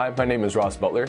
Hi, my name is Ross Butler.